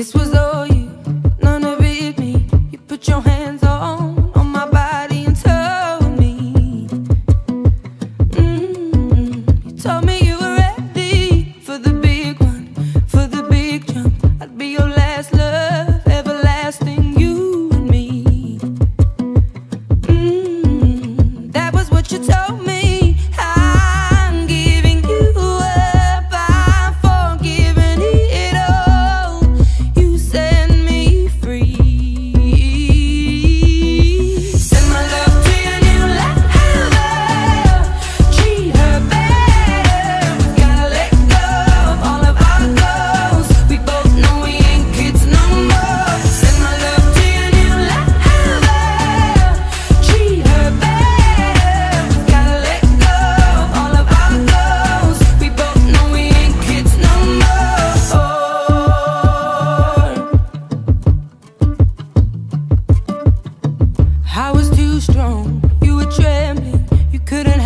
this was all you, none of it me, you put your I was too strong. You were trembling. You couldn't